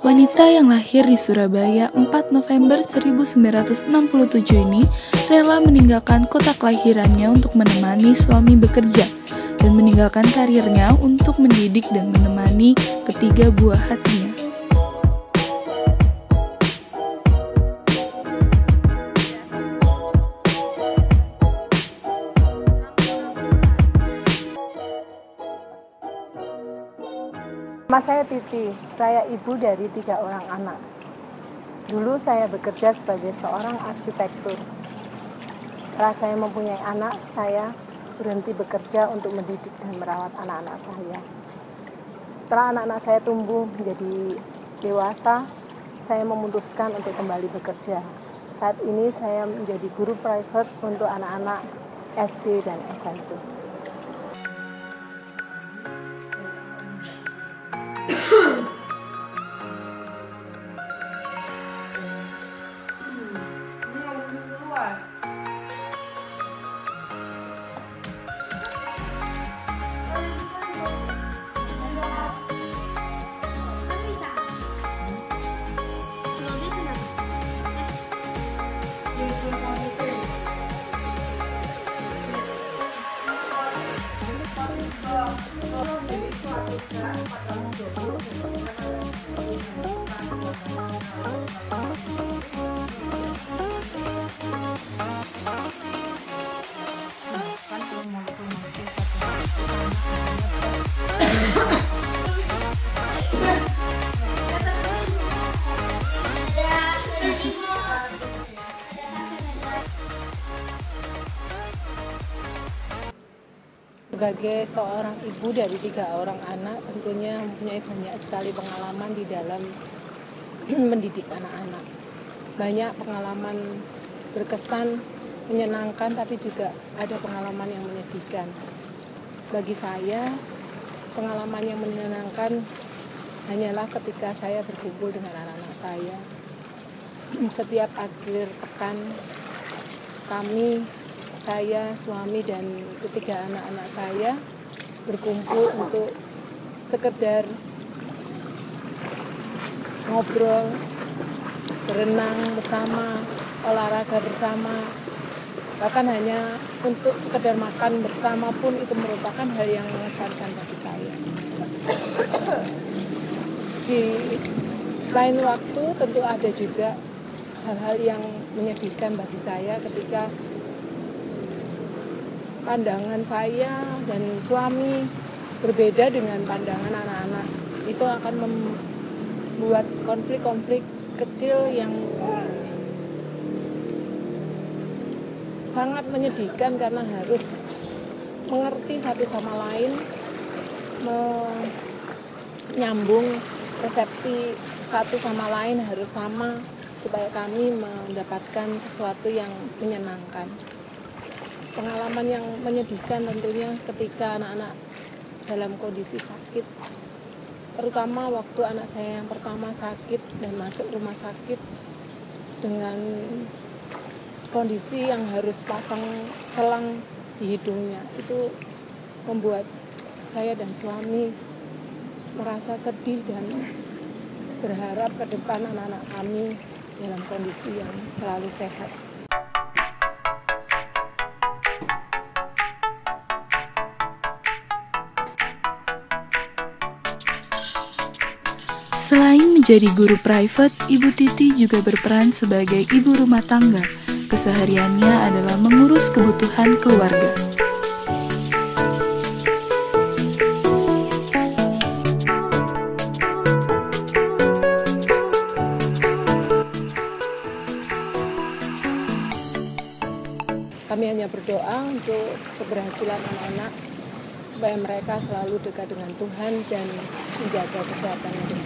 Wanita yang lahir di Surabaya 4 November 1967 ini rela meninggalkan kota kelahirannya untuk menemani suami bekerja dan meninggalkan karirnya untuk mendidik dan menemani ketiga buah hatinya. Nama saya Titi, saya ibu dari tiga orang anak. Dulu saya bekerja sebagai seorang arsitektur. Setelah saya mempunyai anak, saya berhenti bekerja untuk mendidik dan merawat anak-anak saya. Setelah anak-anak saya tumbuh menjadi dewasa, saya memutuskan untuk kembali bekerja. Saat ini saya menjadi guru private untuk anak-anak SD dan SMP. Sebagai seorang ibu dari tiga orang anak, tentunya mempunyai banyak sekali pengalaman di dalam mendidik anak-anak. Banyak pengalaman berkesan, menyenangkan, tapi juga ada pengalaman yang menyedihkan. Bagi saya, pengalaman yang menyenangkan hanyalah ketika saya berkumpul dengan anak-anak saya. Setiap akhir pekan, kami saya, suami dan ketiga anak-anak saya berkumpul untuk sekedar ngobrol, berenang bersama, olahraga bersama, bahkan hanya untuk sekedar makan bersama pun itu merupakan hal yang mengesankan bagi saya. Di lain waktu tentu ada juga hal-hal yang menyedihkan bagi saya ketika pandangan saya dan suami berbeda dengan pandangan anak-anak. Itu akan membuat konflik-konflik kecil yang sangat menyedihkan karena harus mengerti satu sama lain menyambung persepsi satu sama lain harus sama supaya kami mendapatkan sesuatu yang menyenangkan pengalaman yang menyedihkan tentunya ketika anak-anak dalam kondisi sakit terutama waktu anak saya yang pertama sakit dan masuk rumah sakit dengan kondisi yang harus pasang selang di hidungnya itu membuat saya dan suami merasa sedih dan berharap ke depan anak-anak kami dalam kondisi yang selalu sehat. Selain menjadi guru private, Ibu Titi juga berperan sebagai ibu rumah tangga. Kesehariannya adalah mengurus kebutuhan keluarga. Kami hanya berdoa untuk keberhasilan anak-anak supaya mereka selalu dekat dengan Tuhan dan menjaga kesehatan